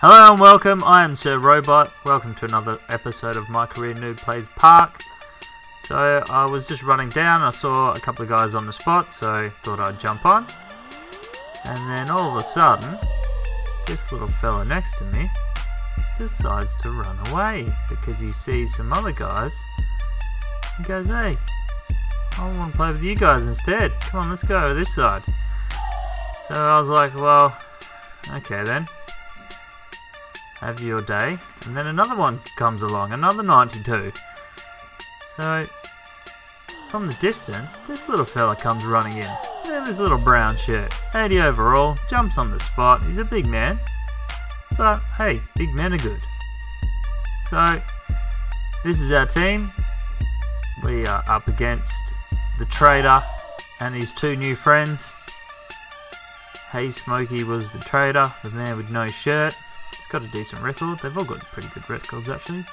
Hello and welcome, I am Sir Robot. Welcome to another episode of My Career Noob Plays Park. So I was just running down, I saw a couple of guys on the spot, so thought I'd jump on. And then all of a sudden, this little fella next to me decides to run away because he sees some other guys. He goes, hey, I want to play with you guys instead. Come on, let's go over this side. So I was like, well, okay then. Have your day. And then another one comes along, another 92. So, from the distance, this little fella comes running in. Look at this little brown shirt. 80 overall, jumps on the spot. He's a big man. But hey, big men are good. So, this is our team. We are up against the traitor and his two new friends. Hey Smokey was the traitor, the man with no shirt. He's got a decent record. They've all got pretty good records actually.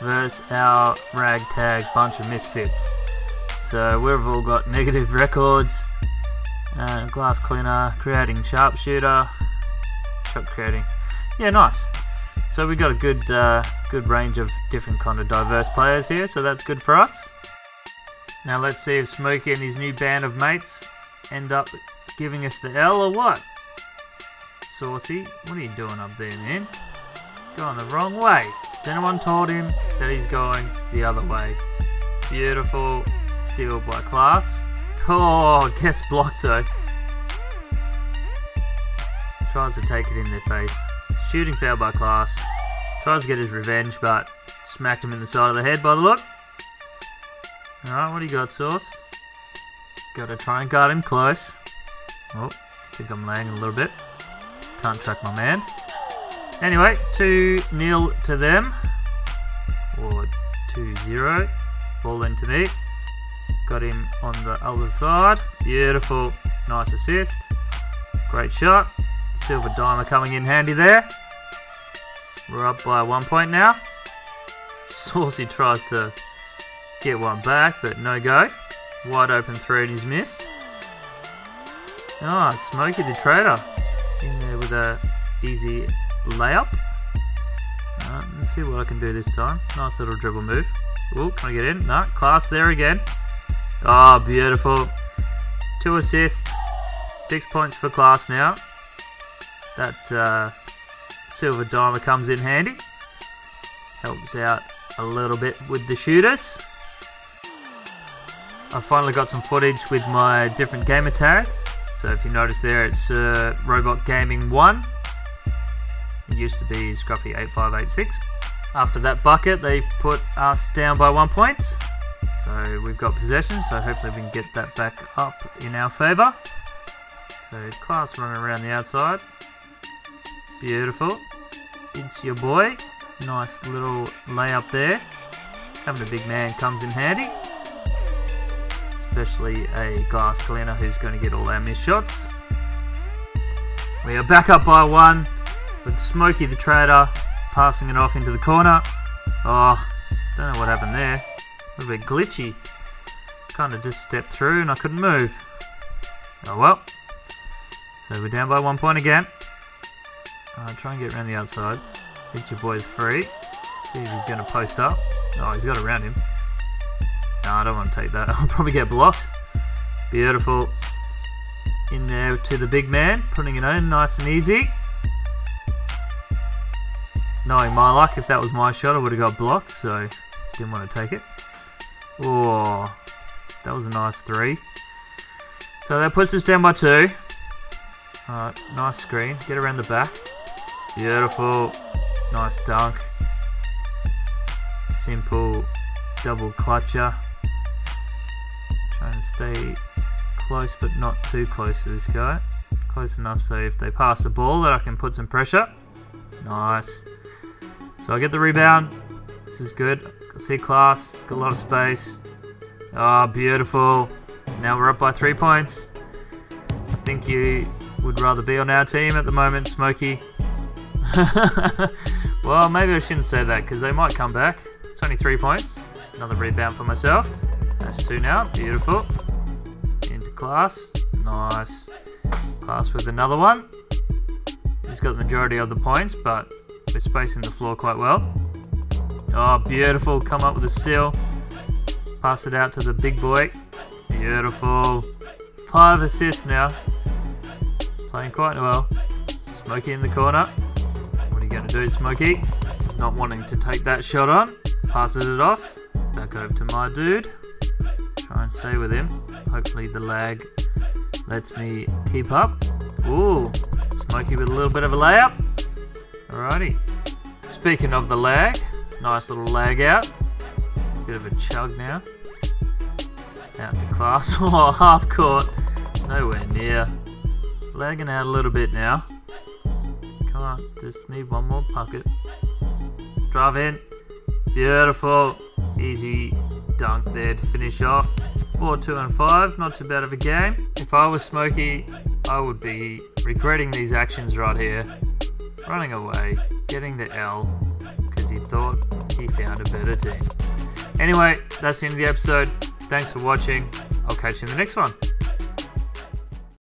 Versus our ragtag bunch of misfits. So we've all got negative records. Uh, glass cleaner, creating sharpshooter, shot creating. Yeah, nice. So we've got a good, uh, good range of different kind of diverse players here. So that's good for us. Now let's see if Smokey and his new band of mates end up giving us the L or what? Saucy, what are you doing up there, man? Going the wrong way. Has anyone told him that he's going the other way? Beautiful steal by class. Oh, gets blocked though. Tries to take it in their face. Shooting foul by class. Tries to get his revenge, but smacked him in the side of the head by the look. Alright, what do you got, Sauce? Gotta try and guard him close. Oh, I think I'm lagging a little bit. Can't track my man. Anyway, 2 0 to them. Or 2 0. Ball into me. Got him on the other side. Beautiful. Nice assist. Great shot. Silver Dimer coming in handy there. We're up by one point now. Saucy tries to get one back, but no go. Wide open three and he's missed. Ah, oh, Smokey the Traitor in easy layup. Alright, let's see what I can do this time. Nice little dribble move. Oh, can I get in? No, class there again. Ah, oh, beautiful. Two assists. Six points for class now. That uh, silver dimer comes in handy. Helps out a little bit with the shooters. I finally got some footage with my different gamer tag. So if you notice there, it's uh, Robot Gaming 1. It used to be Scruffy 8586. After that bucket, they've put us down by one point. So we've got possession, so hopefully we can get that back up in our favour. So class running around the outside. Beautiful. It's your boy. Nice little layup there. Having a big man comes in handy especially a glass cleaner who's going to get all our missed shots. We are back up by one with Smokey the Traitor passing it off into the corner. Oh, don't know what happened there. A little bit glitchy. Kind of just stepped through and I couldn't move. Oh well. So we're down by one point again. Uh, try and get around the outside. Hit your boy's free. See if he's going to post up. Oh, he's got around him. No, I don't want to take that. I'll probably get blocked. Beautiful. In there to the big man, putting it in nice and easy. Knowing my luck, if that was my shot, I would have got blocked, so didn't want to take it. Oh, that was a nice three. So that puts us down by two. Alright, nice screen. Get around the back. Beautiful. Nice dunk. Simple double clutcher. To stay close but not too close to this guy. Close enough so if they pass the ball that I can put some pressure. Nice. So I get the rebound. This is good. See class. Got a lot of space. Ah, oh, beautiful. Now we're up by three points. I think you would rather be on our team at the moment, Smokey. well, maybe I shouldn't say that because they might come back. It's only three points. Another rebound for myself. That's two now. Beautiful. Into class. Nice. Class with another one. He's got the majority of the points, but we're spacing the floor quite well. Oh, beautiful. Come up with a seal. Pass it out to the big boy. Beautiful. Five assists now. Playing quite well. Smokey in the corner. What are you going to do, Smokey? Not wanting to take that shot on. Passes it off. Back over to my dude. Try and stay with him. Hopefully the lag lets me keep up. Ooh, Smokey with a little bit of a layup. Alrighty. Speaking of the lag, nice little lag out. Bit of a chug now. Out to class. Oh, half court. Nowhere near. Lagging out a little bit now. Come on, just need one more pocket. Drive in. Beautiful. Easy dunk there to finish off. 4, 2 and 5, not too bad of a game. If I was Smokey, I would be regretting these actions right here. Running away, getting the L, because he thought he found a better team. Anyway, that's the end of the episode. Thanks for watching. I'll catch you in the next one.